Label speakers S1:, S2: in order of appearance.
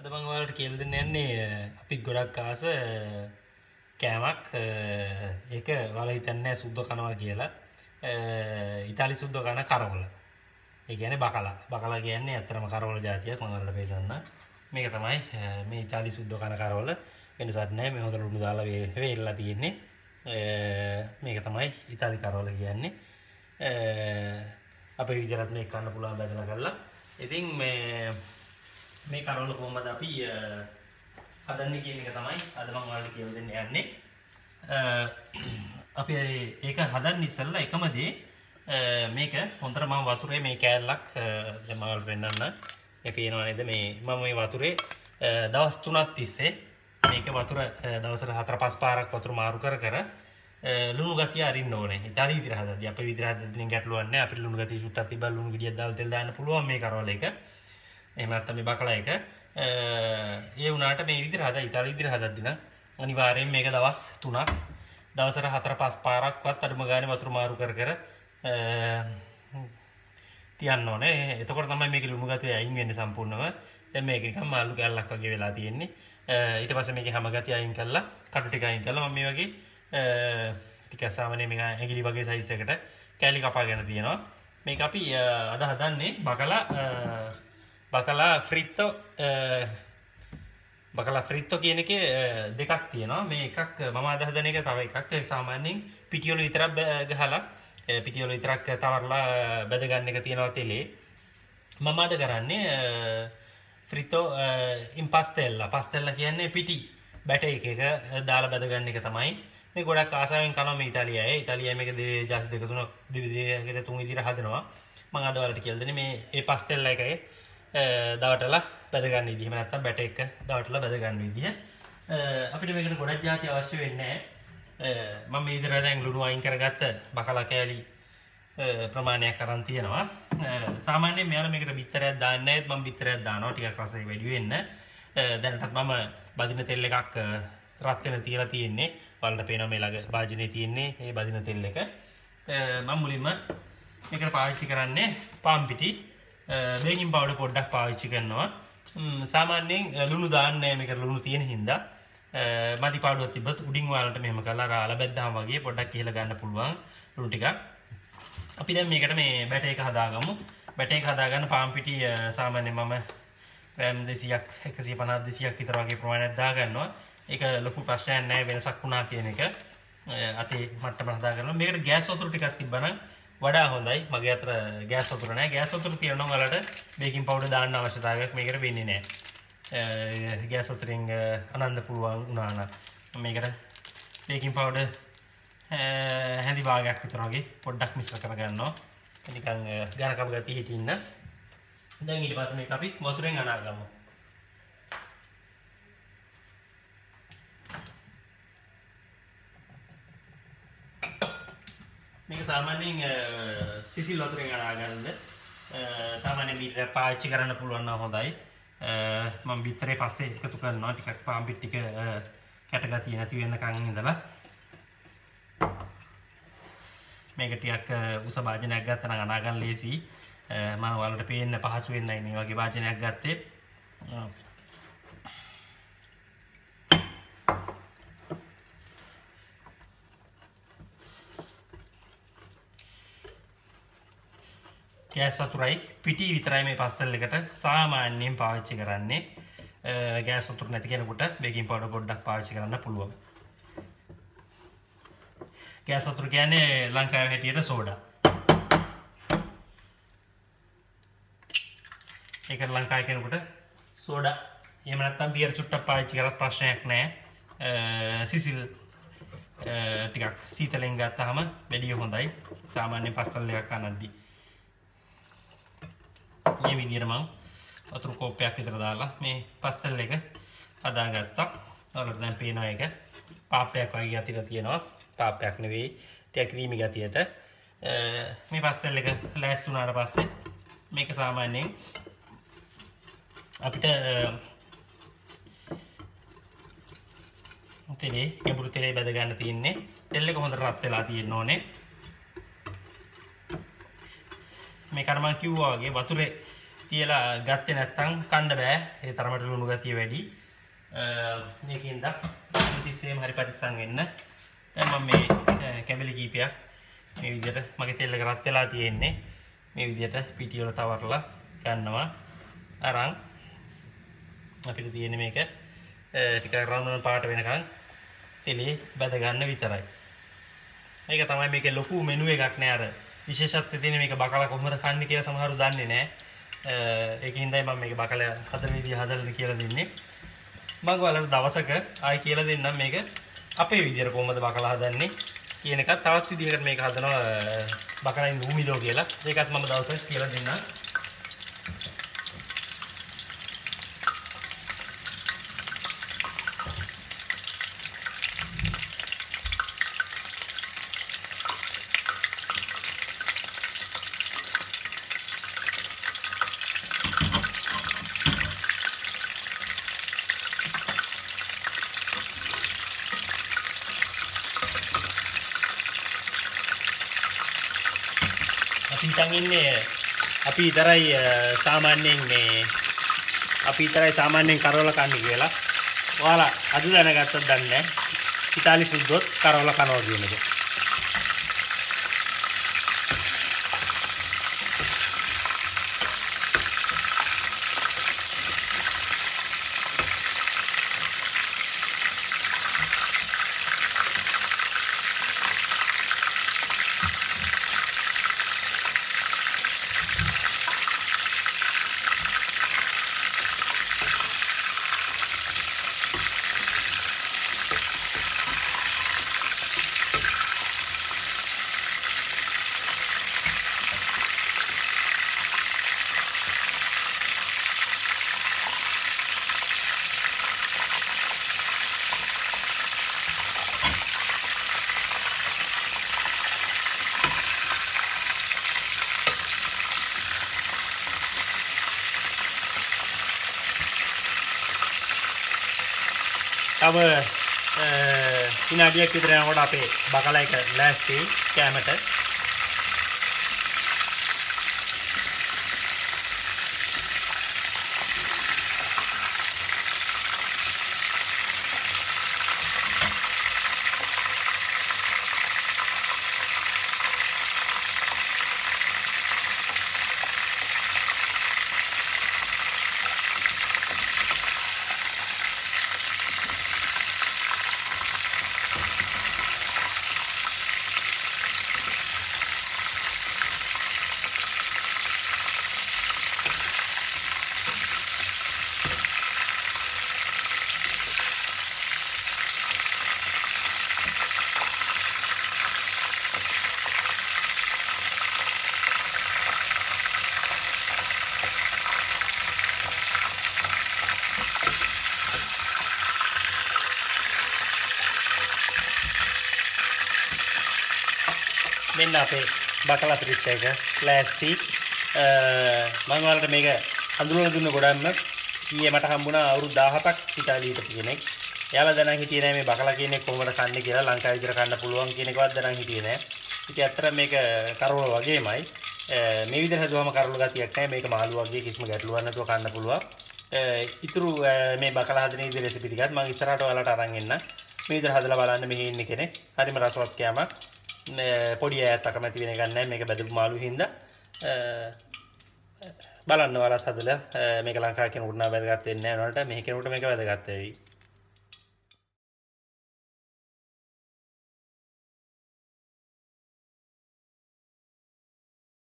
S1: අද මං ඔයාලට කියලා දෙන්න යන්නේ අපි ගොඩක් ආස කෑමක් ඒක ඔයාලා හිතන්නේ සුද්ද කනවා කියලා. ඉතාලි සුද්ද කන කරවල. ඒ කියන්නේ බකලා. බකලා කියන්නේ ඇත්තටම කරවල జాතියක් මම ඔයාලට පෙන්නන්න. මේක තමයි මේ ඉතාලි සුද්ද කන කරවල. වෙනසක් නැහැ. මේ හොඳට ලුණු දාලා වේල්ලා තියෙන්නේ. මේක තමයි ඉතාලි කරවල කියන්නේ. අපේ විදිහට මේක කන්න පුළුවන් බැදලා කරලා. ඉතින් මේ මේ කරවල කොහොමද අපි හදන්නේ කියන එක තමයි අද මම ඔයාලට කියලා දෙන්න යන්නේ. අපි ඒක හදන්න ඉස්සෙල්ලා එකම දේ මේක හොඳට මම වතුරේ මේ කෑල්ලක් දැන් මම ඔයාලට පෙන්නන්න. මේ පේනවා නේද මේ මම මේ වතුරේ දවස් 3ක් තිස්සේ මේක වතුර දවසට 4-5 පාරක් වතුර මාරු කර කර ලුණු ගතිය අරින්න ඕනේ. ඉතාලි විදිහට හදද්දී අපේ විදිහට හදද්දී ගැටලුවක් නැහැ. අපිට ලුණු ගතිය සුට්ටක් තිබ්බා ලුණු ගෙඩියක් දාලා තෙල් දාන්න පුළුවන් මේ කරවල එක. එහෙම නැත්නම් මේ බකලා එක. ඒ වුණාට මේ විදිහට හදා ඉතාලි විදිහට හදද්දී නම් අනිවාර්යයෙන් මේක දවස් 3ක් දවසට 4-5 පාරක්වත් අඩුම ගානේ වතුර මාරු කර කර තියන්න ඕනේ. එතකොට තමයි මේකේ ලුණු ගතිය අයින් වෙන්නේ සම්පූර්ණව. දැන් මේක නිකන් මාළු කැල්ලක් වගේ වෙලා තියෙන්නේ. ඊට පස්සේ මේකේ හැම ගතිය අයින් කරලා කටු ටික අයින් කරලා මම මේ වගේ ටික සාමාන්‍ය මේක ඇඟිලි වගේ සයිස් එකට කෑලි කපාගෙන තියෙනවා. මේක අපි අද හදන්නේ බකලා බකලා ෆ්‍රිත්තෝ බකලා ෆ්‍රිත්තෝ කියන එකේ දෙකක් තියෙනවා. මේ එකක් මම අද හදන එක තව එකක් සාමාන්‍යයෙන් පිටිවල විතරක් ගහලා පිටිවල විතරක් තවරලා බැද ගන්න එක තියෙනවා තෙලේ. මම අද කරන්නේ ෆ්‍රිතෝ ඉම්පස්තෙල්ලා. පස්තෙල්ලා කියන්නේ පිටි බැට එකක දාලා බැද ගන්න එක තමයි. මේ ගොඩක් ආසාවෙන් කනවා මේ ඉතාලියාවේ. ඉතාලියාවේ මේක දෙවි ජාති දෙක තුනක් දෙවිදයකට තුන් විදිහට හදනවා. මම අද ඔයාලට කියලා දෙන්නේ මේ ඒ පස්තෙල්ලා එකේ දවටලා බැද ගන්න විදිහ. එහෙම නැත්නම් බැට එක දවටලා බැද ගන්න විදිහ. අපිට මේකට ගොඩක් ජාති අවශ්‍ය වෙන්නේ නැහැ. මම මේ විදිහට දැන් ලුණු අයින් කරගත්ත බකලා කෑලි ප්‍රමාණයක් අරන් තියෙනවා. සාමාන්‍යයෙන් මෙයාලා මේකට බිත්තරයක් දාන්නේ නැත් මම බිත්තරයක් දානවා ටිකක් රසය වැඩි වෙන්න. දැනටත් මම බදින තෙල් එකක් රත් වෙන තියලා තියෙන්නේ. ඔයාලට පේනවා මේ ළඟ භාජනයේ තියෙන්නේ මේ බදින තෙල් එක. මම මුලින්ම මේකට පාවිච්චි කරන්නේ පාන් පිටි බේකින් පවුඩර් පොඩ්ඩක් පාවිච්චි කරනවා. සාමාන්‍යයෙන් ලුණු දාන්නේ නැහැ මේකට ලුණු තියෙන හින්දා. මදි පාඩුවක් තිබ්බත් උඩින් ඔයාලට මෙහෙම කරලා රාලා බැද්දාම වගේ පොඩ්ඩක් කියලා ගන්න පුළුවන් ලුණු ටිකක්. අපි දැන් මේකට මේ බැට එක හදාගමු. බැට එක හදාගන්න පාන් පිටි සාමාන්‍යයෙන් මම ග්‍රෑම් 200ක් 150 200ක් විතර වගේ ප්‍රමාණයක් දාගන්නවා. ඒක ලොකු ප්‍රශ්නයක් නෑ වෙනසක් වුණා කියන එක. අතේ මට්ටම හදාගන්නවා. මේකට ගෑස් වතුර ටිකක් තිබ්බනම් වඩා හොඳයි. මගේ අතර ගෑස් වතුර නෑ. ගෑස් වතුර තියෙනවා ඔයාලට බේකින් පවුඩර් දාන්න අවශ්‍යතාවයක් මේකට වෙන්නේ නෑ. ගෑස් වතුරෙන් අනන්න පුළුවන් වුණා නම් මේකට බේකින් පවුඩර් හැඳි භාගයක් විතර වගේ පොඩ්ඩක් මිශ්‍ර කරගන්නවා. නිකන් ඝනකම ගතිය හිටින්න. දැන් ඊට පස්සේ මේක අපි වතුරෙන් අනාගමු. සාමාන්‍යයෙන් සිසිල් වතුරෙන් අනාගන්න සාමාන්‍ය මීටරයක් පාවිච්චි කරන්න පුළුවන් නම් හොඳයි. මම බිත්තරේ පස්සේ එකතු කරනවා ටිකක් පාන් පිටි ටික කැටගතිය නැති වෙනකන් ඉඳලා මේක ටිකක් උස භාජනයක් ගත්තා නම් අනාගන්න ලේසි. මම ඔයාලට පේන්න පහසු වෙන්නයි මේ වගේ භාජනයක් ගත්තේ. ගෑස් වතුරයි පිටි විතරයි මේ පස්තල් එකට සාමාන්‍යයෙන් පාවිච්චි කරන්නේ. ගෑස් වතුර නැති කෙනෙකුට බේකින් පවුඩර් පොඩ්ඩක් පාවිච්චි කරන්න පුළුවන්. ගෑස් වතුර කියන්නේ ලංකාවේ හැටියට සෝඩා. ඒක ලංකාවේ කෙනෙකුට සෝඩා. එහෙම නැත්නම් බියර් චුට්ටක් පාවිච්චි කරත් ප්‍රශ්නයක් නැහැ. සිසිල් ටිකක් සීතලෙන් ගත්තාම වැඩිය හොඳයි. සාමාන්‍ය පස්තල් එකක් කනද්දී. මේ විදිහට මම වතුර කෝප්පයක් විතර දාලා මේ පස්තල් එක හදාගත්තා. ඔයාලට දැන් පේනවා ඒක පාපයක් වගේ අතිර තියෙනවා. තාපයක් නෙවෙයි ටික ක්‍රීමි ගතියට මේ පස්තල් එක ලෑස්ති වුණාට පස්සේ මේක සාමාන්‍යයෙන් අපිට තෙලේ ගැඹුරු තෙලේ බැද ගන්න තියෙන්නේ තෙල් එක හොඳට රත් වෙලා තියෙන්න ඕනේ මේ කර මම කිව්වා වගේ වතුරේ තියලා ගත්තේ නැත්තම් කන්න බෑ. ඒ තරමට ලුණු ගතිය වැඩි. මේකින්ද තිස්සේම හරි පරිස්සම් වෙන්න. දැන් මම මේ කැබලි කීපයක් මේ විදිහට මගේ තෙල් එක රත් වෙලා තියෙන්නේ. මේ විදිහට පිටි වල තවරලා ගන්නවා. අරන් අපිට තියෙන මේක. ටිකක් රවුම් පාට වෙනකන් තෙලේ බැද ගන්න විතරයි. මේක තමයි මේකේ ලොකු මෙනු එකක් නෑ අර. විශේෂත්වය තියෙන මේක බකලා කොහොමද කන්නේ කියලා සමහරව දන්නේ නෑ. ඒකින්දයි මම මේක බකලා හදන විදිහ හදලා කියලා දෙන්නේ. මම ඔයාලට දවසක ආයි කියලා දෙන්නම් මේක අපේ විදිහට කොහොමද බකලා හදන්නේ කියන එකත් තවත් විදිහකට මේක හදනවා බකලයි නූමිලෝ කියලා. ඒකත් මම දවසක් කියලා දෙන්නම්. හිතන් ඉන්නේ අපි විතරයි සාමාන්‍යයෙන් මේ අපි විතරයි සාමාන්‍යයෙන් කරවල කන්නේ කියලා. ඔයාලා අද දැනගත්තොත් දන්නේ නැහැ. ඉතාලි සුද්දොත් කරවල කනවා කියන එක. තව විනාඩියක් විතර යනකොට අපේ බකලා එක ලෑස්ති කෑමට. මෙන්න අපේ බකලා පිරිච්ච එක ලෑස්ති මම ඔයාලට මේක හඳුනලා දුන්න ගොඩක්ම ඊයේ මට හම්බුණා අවුරුදු 17ක් ඉතාලියට කෙනෙක්. එයාලා දැනන් හිටියේ නෑ මේ බකලා කියන්නේ කොහොමද කන්නේ කියලා ලංකාවේ විතර කන්න පුළුවන් කියන එකවත් දැනන් හිටියේ නෑ. ඉතින් ඇත්තට මේක කරවල වගේමයි. මේ විදිහට හදුවම කරවල ගතියක් නෑ මේක මාළු වගේ කිසිම ගැටලුවක් නැතුව කන්න පුළුවන්. ඉතුරු මේ බකලා හදන විදිහ රෙසිපි ටිකත් මම ඉස්සරහට ඔයාලට අරන් එන්න. මේ විදිහට හදලා බලන්න මෙහි ඉන්න කෙනෙක්. හරිම රසවත් කෑමක්. පොඩි ඇත් අකමැති වෙන ගන්න මේක බැදපු මාළු හින්දා. බලන්න ඔයාලා හදලා මේක ලංකාවේ කෙනෙකුට නම් වැදගත් වෙන්නේ නැහැ නෝනට මේ කෙනෙකුට මේක වැදගත් වෙයි